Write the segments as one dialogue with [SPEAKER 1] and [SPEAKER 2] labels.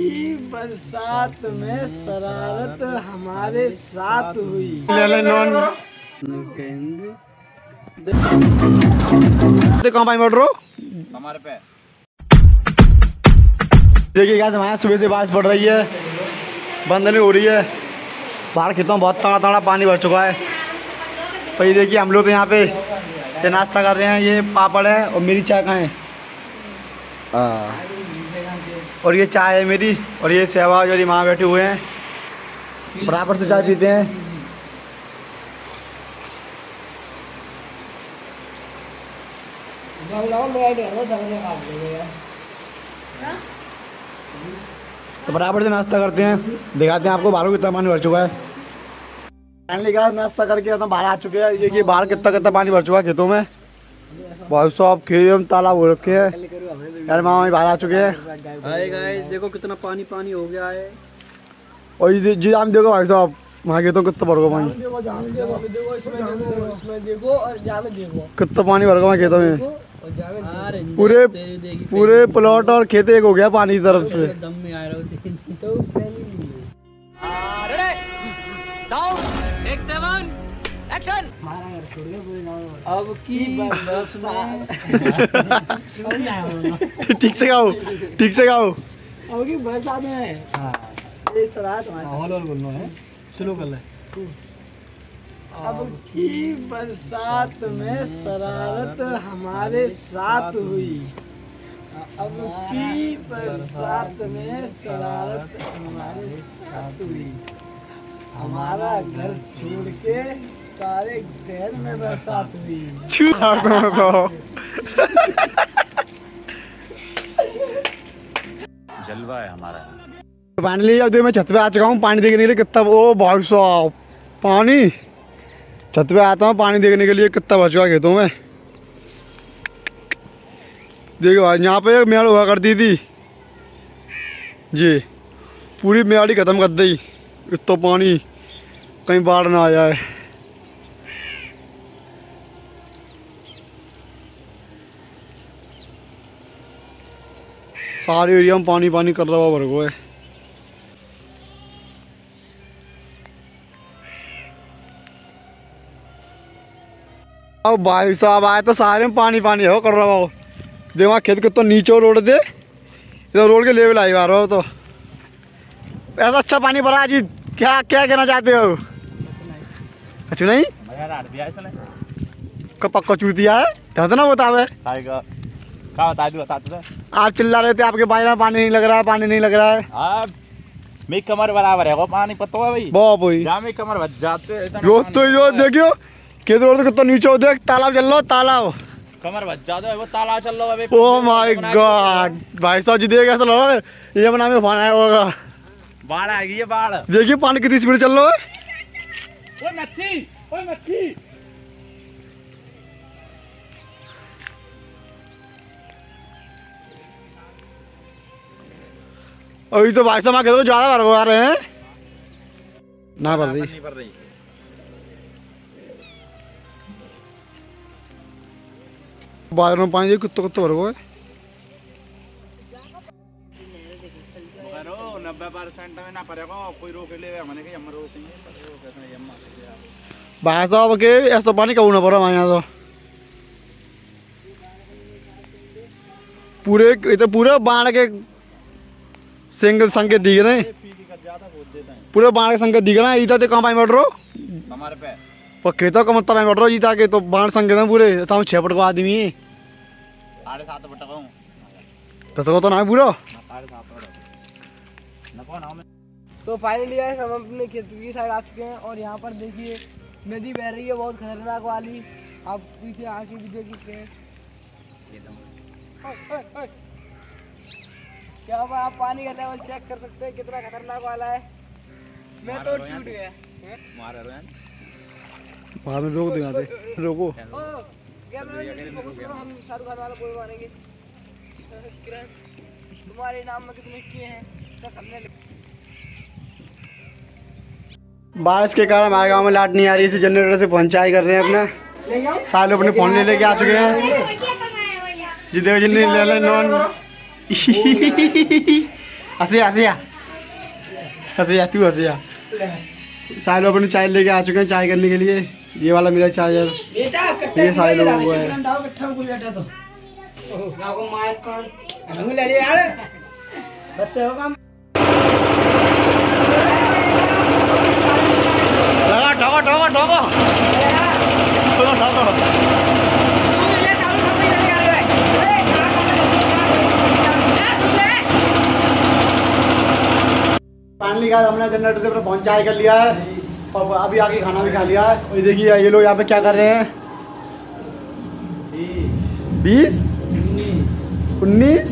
[SPEAKER 1] की बरसात में शरारत हमारे साथ हुई।
[SPEAKER 2] कहाँ रहा
[SPEAKER 3] हमारे पे।
[SPEAKER 2] देखिए क्या हमारे सुबह से बारिश पड़ रही है। बंद नहीं हो रही है। बाहर खेतों में बहुत ताड़ा ताड़ा पानी भर चुका है। तो ये देखिए हम लोग यहाँ पे नाश्ता कर रहे हैं। ये पापड़ है और मेरी चाय कहाँ है। हाँ। और ये चाय है मेरी और ये सहवाज और माँ बैठे हुए हैं। बराबर से चाय पीते हैं। तो बराबर से नाश्ता करते हैं। दिखाते हैं आपको बाहर कितना पानी भर चुका है। फाइनली का नाश्ता करके एकदम बाहर आ चुके हैं। ये कि बाहर कितना कितना पानी भर चुका है खेतों में। बहुत सब खेत में तालाब हो रखे हैं। यार मामा बाहर आ चुके हैं।
[SPEAKER 1] हाय गाइस देखो कितना पानी पानी हो गया है।
[SPEAKER 2] और ये जी आम देखो भाई साहब वहाँ खेतों में कितना भर गया पानी।
[SPEAKER 1] देखो जाम देखो देखो इसमें देखो इसमें देखो और जामे देखो
[SPEAKER 2] कितना पानी भर गया खेतों में। पूरे पूरे प्लॉट और खेत एक हो गया पानी की तरफ़ से।
[SPEAKER 1] दम में आ रहा पहली अब की बरस में?
[SPEAKER 2] ठीक से गाओ ठीक से गाओ।
[SPEAKER 1] अब की बरसात में हाँ। ये सरात हॉल हॉल बोलना है। शुरू कर ले। अब की बरसात में शरारत हमारे साथ हुई। अब की बरसात में शरारत हमारे साथ हुई। हमारा घर छोड़ के सारे शहर में बरसात हुई
[SPEAKER 2] छू तुमको
[SPEAKER 3] जलवा है हमारा
[SPEAKER 2] फाइनली अब देखो मैं छत पे आ चुका हूँ पानी देखने के लिए कितना ओ भाई साहब पानी छत पे आता हूँ पानी देखने के लिए कितना बच है खेतों में देखो भाई यहाँ पे एक मेड़ हुआ करती थी जी पूरी मेड़ ही खत्म कर दी इतना पानी कहीं बाढ़ ना आ जाए सारे एरिया में पानी पानी कर रहा हुआ वर्गो है। अब भाई साहब आए तो सारे में पानी पानी हो कर रहा हो। देखो खेत के तो नीचे रोड दे। इधर रोड के लेवल आई बार हो तो। ऐसा अच्छा पानी भरा जी क्या क्या कहना चाहते हो? अच्छा नहीं?
[SPEAKER 3] दिया
[SPEAKER 2] कब पक्का चूतिया है? ना बतावे।
[SPEAKER 3] क्या बता दू बता दू।
[SPEAKER 2] आप चिल्ला रहे थे आपके में पानी नहीं लग रहा है पानी नहीं लग रहा है।
[SPEAKER 3] अब मेरी कमर बराबर है वो पानी पता है भाई।
[SPEAKER 2] बहुत भाई
[SPEAKER 3] मेरी कमर बच जाते
[SPEAKER 2] यो तो यो देखियो रोड तो कितना नीचे देख तालाब चल लो तालाब।
[SPEAKER 3] कमर बच जाता है वो तालाब चल रहा है
[SPEAKER 2] ओ माय गॉड भाई साहब जी देख ऐसा लग ये बना में आया होगा।
[SPEAKER 3] बाढ़ आ गई है बाढ़।
[SPEAKER 2] देखिए पानी कितनी स्पीड चल रहा है।
[SPEAKER 3] ओए मच्छी ओए मच्छी।
[SPEAKER 2] अभी तो भाई साहब हूँ ज़्यादा आ रहे हैं। ना भर रही।
[SPEAKER 3] भर रही।
[SPEAKER 2] बाहर में पानी कुत्ता कुत्ता भर
[SPEAKER 3] यम्मा
[SPEAKER 2] भाई साहब के ऐसा पानी कहूँ ना पड़ा हमारे यहाँ तो। पूरे ये तो पूरे बाढ़ के सिंगल संकेत दिख रहे हैं।
[SPEAKER 3] पीली का ज़्यादा बोल देता है
[SPEAKER 2] पूरे बाढ़ के संकेत दिख रहे हैं। इधर तो कहाँ पानी बढ़ रहा हो?
[SPEAKER 3] हमारे पे।
[SPEAKER 2] और खेतों का मतलब पानी बढ़ रहा हो जीता के तो बाढ़ संकेत है पूरे। तो छह फुट का आदमी है। दस को तो ना पूरा?
[SPEAKER 3] ना
[SPEAKER 1] सो फाइनली गाइस हम अपने खेत की साइड आ चुके हैं और यहाँ पर देखिए नदी बह रही है बहुत खतरनाक वाली। आप पीछे आके भी देख सकते हैं। क्या हुआ? आप पानी का लेवल चेक कर सकते हैं कितना खतरनाक वाला है। मैं तो टूट गया। हैं?
[SPEAKER 3] रोहन
[SPEAKER 2] बाद में रोक दो यहाँ रोको।
[SPEAKER 1] हम शाहरुख खान वाला कोई मारेंगे तुम्हारे नाम में कितने किए हैं? तक हमने
[SPEAKER 2] बारिश के कारण हमारे गाँव में लाइट नहीं आ रही है जनरेटर से पहुंचाई कर रहे हैं अपना।
[SPEAKER 1] ले जाओ
[SPEAKER 2] सारे अपने फ़ोन ले लेके आ चुके हैं। जी देखो जिन्हें ले ले नॉन हंसिया हंसिया हंसिया तू हंसिया सारे लोग अपनी चाय लेके आ चुके हैं चाय करने के लिए। ये वाला मेरा चार्जर
[SPEAKER 1] बेटा
[SPEAKER 2] ये सारे लोग वो है।
[SPEAKER 1] यार। बस होगा
[SPEAKER 2] ठोको ठोको ठोको ठोको फाइनली गाइस हमने जनरेटर से अपना पहुँच चाय कर लिया है और अभी आके खाना भी खा लिया है। और ये देखिए ये लोग यहाँ पे क्या कर रहे हैं? बीस? उन्नीस?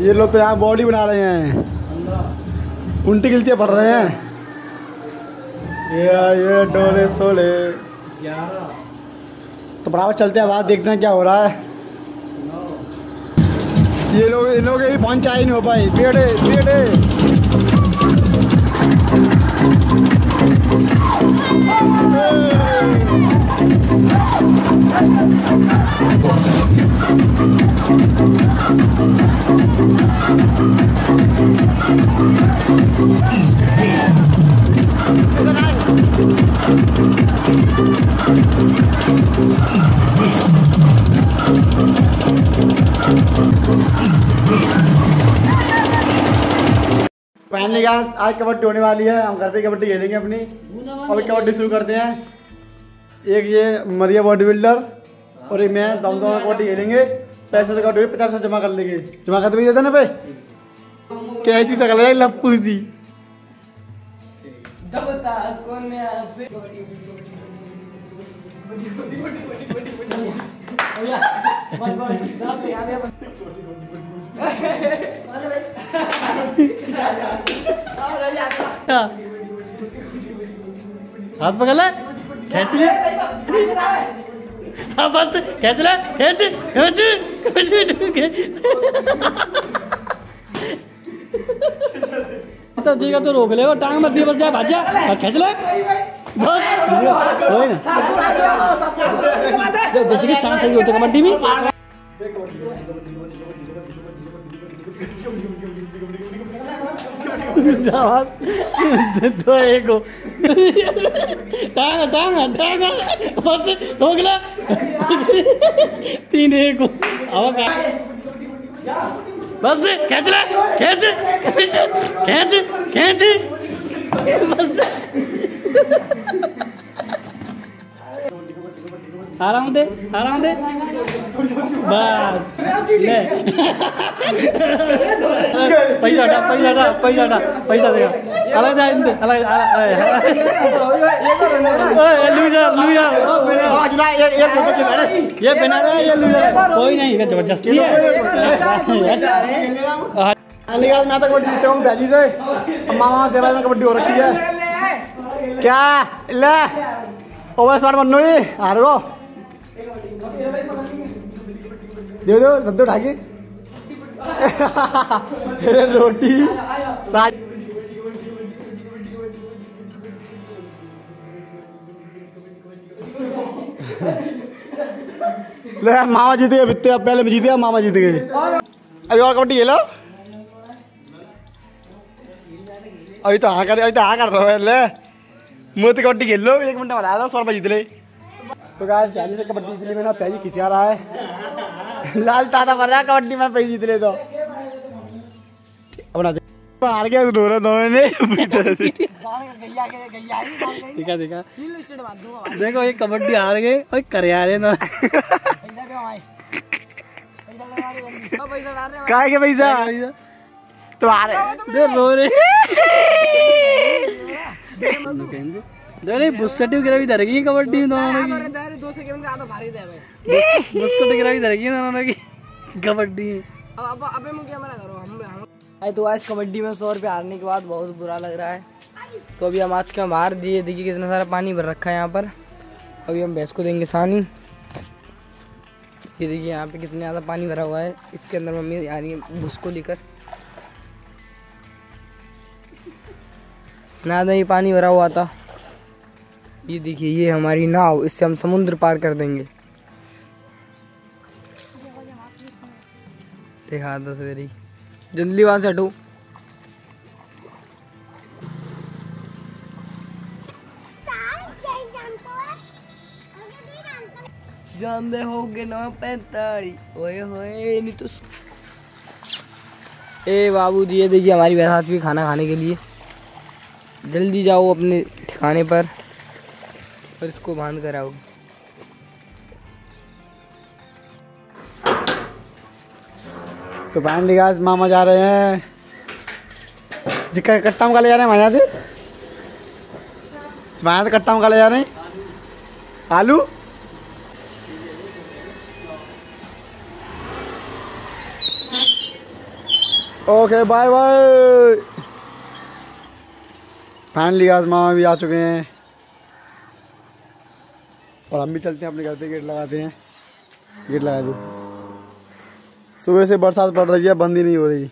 [SPEAKER 2] ये लोग तो यहाँ बॉडी बना रहे हैं। उल्टी गिलतियाँ भर रहे हैं। ये ये डोले सोले। तो बराबर चलते हैं बात देखते हैं क्या हो रहा है। ये लोग इन लोग भी पहुंच नहीं हो पेड़े पेड़े फाइनली गाइस आज कबड्डी होने वाली है हम घर पे कबड्डी खेलेंगे अपनी अभी कबड्डी शुरू करते हैं एक ये मरिया बॉडी बिल्डर और एक मैं दम दम कबड्डी खेलेंगे पैसे से कबड्डी पचास जमा कर लेंगे जमा कर देते ना पे कैसी शकल है लप्पू सी
[SPEAKER 1] दबता कौन है आपसे
[SPEAKER 4] हाथ पकड़ ले। खींच ले। हाँ बस खींच ले। खींच। खींच। खींच। तो ठीक है तो रोक ले टांग मत बस जा भाज जा। और खींच ले। बस कोई ना। जैसे कि सांस कबड्डी में हो टांग टांग बस रोक ले तीन एक हो अब का बस खींच ले, खींच। खींच खींच बस आराम दे आराम दे बस पैसा हटा पैसा हटा पैसा हटा पैसा देगा अलग जा इनसे अलग अलग लूजर लूजर ये बना रहा है ये लूजर कोई नहीं ये ज़बरदस्ती है
[SPEAKER 2] फाइनली मैं तो कबड्डी जीता हूँ पहली से मामा सेवा में कबड्डी हो रखी है क्या ले ओवर स्मार्ट बनो ही हार गो दे दो रद्दो ढाकी। रोटी। ले, मामा जीत गए, बित्ते, अब पहले जीत गया, मामा जीत गए। अभी और कबड्डी खेलो। अभी तो हाँ कर, अभी तो हाँ कर रहा है, ले। मुझे तो कबड्डी खेल लो, एक मिनट बना दो, सौ रुपये जीत ले। तो गाय पहले से कबड्डी जीत ली मैंने पहले किसी आ रहा है। लाल ताता बन रहा है कबड्डी में पहले जीत ले तो। अपना हार गया रो रहा दोनों ने।
[SPEAKER 4] है ठीक है देखो ये कबड्डी हार गए और करे आ रहे ना।
[SPEAKER 2] काय के पैसा? तुम्हारे
[SPEAKER 4] दे रो रहे दे रे वगैरह भी धरेगी कबड्डी दोनों की।
[SPEAKER 1] दो सेकंड ज़्यादा भारी दे भाई
[SPEAKER 4] बुस्कट वगैरह भी धरेगी दोनों की। कबड्डी।
[SPEAKER 1] अब अब अबे मुझे क्या मना करो हम हम। तो आज कबड्डी में सौ रुपये हारने के बाद बहुत बुरा लग रहा है। तो अभी हम आज के बाहर दिए। देखिए कितना सारा पानी भर रखा है यहाँ पर। अभी हम भैंस को देंगे सानी। ये देखिए यहाँ पे कितना ज़्यादा पानी भरा हुआ है। इसके अंदर मम्मी आ रही है भूस को लेकर। ना ये पानी भरा हुआ था। ये देखिए, ये हमारी नाव, इससे हम समुद्र पार कर देंगे। दिखा दो तेरी जल्दी वहाँ से हटो। जानते हो गए नौ पैंताली ओए होए, नहीं तो ए बाबू जी ये देखिए हमारी भैंस आ चुकी खाना खाने के लिए। जल्दी जाओ अपने ठिकाने पर। और इसको बाँध कर आओ
[SPEAKER 2] तो फाइनली गाइस मामा जा रहे हैं। जिक्का कट्टा में ले जा रहे हैं माया से माया से कट्टा में ले जा रहे हैं? आलू? Okay, bye bye. Finally guys मामा भी आ चुके हैं। और हम भी चलते हैं, अपने घर पे गेट लगाते हैं। गेट लगा दो। सुबह से बरसात पड़ रही है, बंद ही नहीं हो रही।